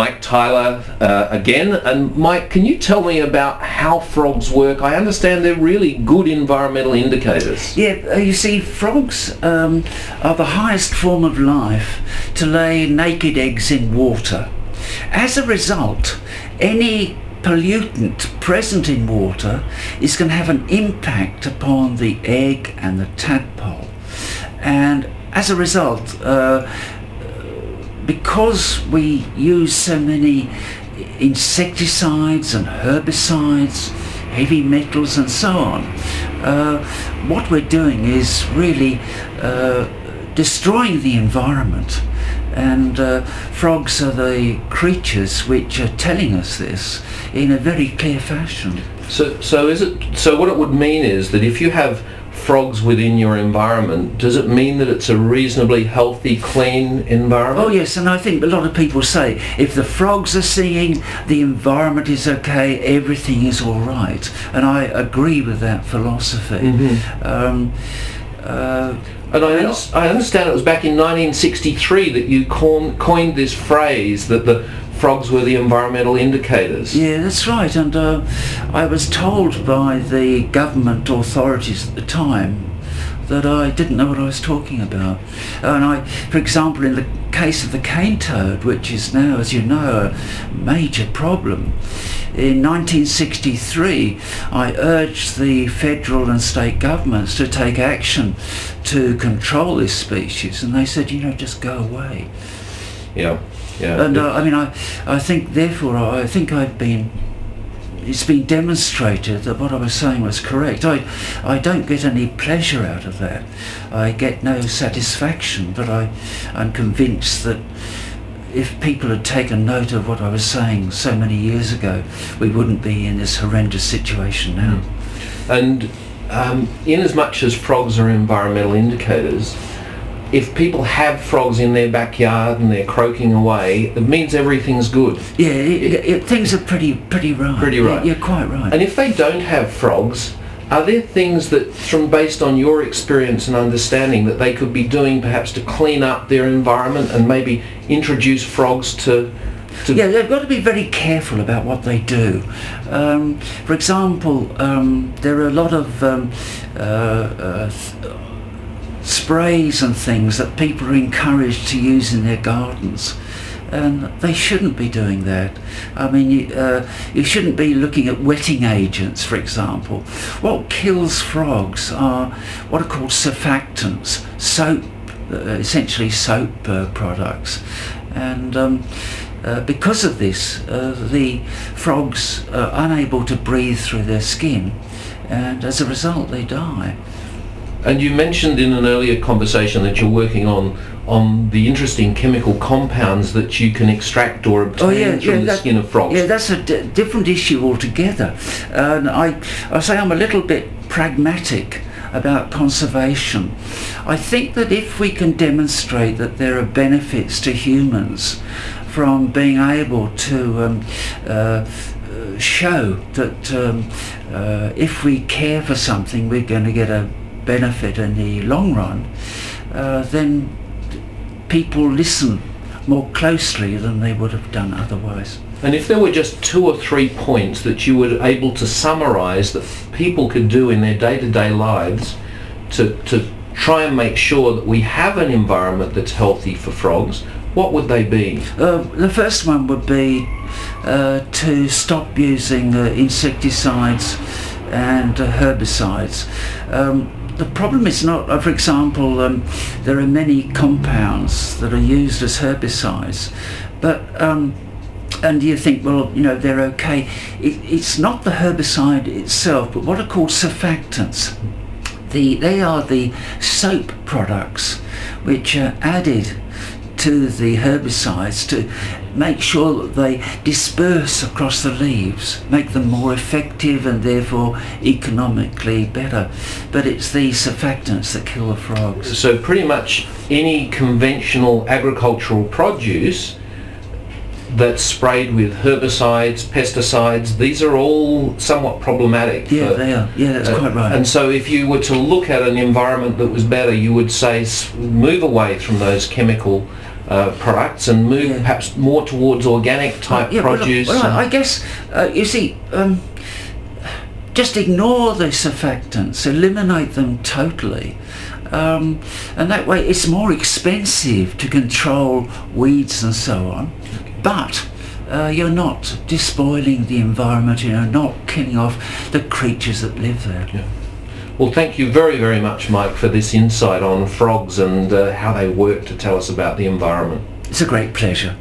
Mike Tyler uh, again. And Mike, can you tell me about how frogs work? I understand they're really good environmental indicators. Yeah, uh, you see, frogs um, are the highest form of life to lay naked eggs in water. As a result, any pollutant present in water is going to have an impact upon the egg and the tadpole. And as a result, uh, because we use so many insecticides and herbicides, heavy metals and so on, uh, what we're doing is really uh, destroying the environment. And uh, frogs are the creatures which are telling us this in a very clear fashion. So, so is it? So what it would mean is that if you have frogs within your environment, does it mean that it's a reasonably healthy, clean environment? Oh yes, and I think a lot of people say if the frogs are singing, the environment is okay, everything is all right, and I agree with that philosophy. Mm-hmm. Um, uh, and I, I, understand it was back in 1963 that you coined this phrase that the frogs were the environmental indicators. Yeah, that's right. And uh, I was told by the government authorities at the time that I didn't know what I was talking about. And I, for example, in the case of the cane toad, which is now, as you know, a major problem, in 1963 I urged the federal and state governments to take action to control this species, and they said, you know, just go away. Yeah. Yeah. And uh, I mean, I, I think therefore I think I've been. It's been demonstrated that what I was saying was correct. I, I don't get any pleasure out of that. I get no satisfaction, but I, I'm convinced that if people had taken note of what I was saying so many years ago, we wouldn't be in this horrendous situation now. Mm. And um, in as much as frogs are environmental indicators, if people have frogs in their backyard and they're croaking away, it means everything's good. Yeah, it, it, things are pretty pretty right. Pretty right. Yeah, you're quite right. And if they don't have frogs, are there things that, from based on your experience and understanding, that they could be doing perhaps to clean up their environment and maybe introduce frogs to to yeah, they've got to be very careful about what they do. Um, for example, um, there are a lot of um, uh, uh, sprays and things that people are encouraged to use in their gardens and they shouldn't be doing that. I mean, you, uh, you shouldn't be looking at wetting agents, for example. What kills frogs are what are called surfactants, soap, uh, essentially soap uh, products. And um, uh, because of this, uh, the frogs are unable to breathe through their skin, and as a result, they die. And you mentioned in an earlier conversation that you're working on on the interesting chemical compounds that you can extract or obtain oh, yeah, from yeah, the that, skin of frogs. Yeah, that's a d- different issue altogether. And I, I say I'm a little bit pragmatic about conservation. I think that if we can demonstrate that there are benefits to humans from being able to um, uh, show that um, uh, if we care for something, we're going to get a benefit in the long run, uh, then people listen more closely than they would have done otherwise. And if there were just two or three points that you were able to summarise that people could do in their day-to-day lives to, to try and make sure that we have an environment that's healthy for frogs, what would they be? Uh, the first one would be uh, to stop using uh, insecticides and uh, herbicides. Um, the problem is not, uh, for example, um, there are many compounds that are used as herbicides, but um, and you think, well, you know, they're okay. It, it's not the herbicide itself, but what are called surfactants. The, they are the soap products which are added to the herbicides to make sure that they disperse across the leaves, make them more effective and therefore economically better. But it's these surfactants that kill the frogs. So pretty much any conventional agricultural produce that's sprayed with herbicides, pesticides, these are all somewhat problematic. Yeah, for, they are. Yeah, that's uh, quite right. And so if you were to look at an environment that was better, you would say move away from those chemical uh, products and move Yeah. perhaps more towards organic type Yeah, produce. Well, and- I guess uh, you see, um, just ignore the surfactants, eliminate them totally, um, and that way it's more expensive to control weeds and so on, but. Uh, you're not despoiling the environment, you're not killing off the creatures that live there. Well, thank you very, very much, Mike, for this insight on frogs and uh, how they work to tell us about the environment. It's a great pleasure.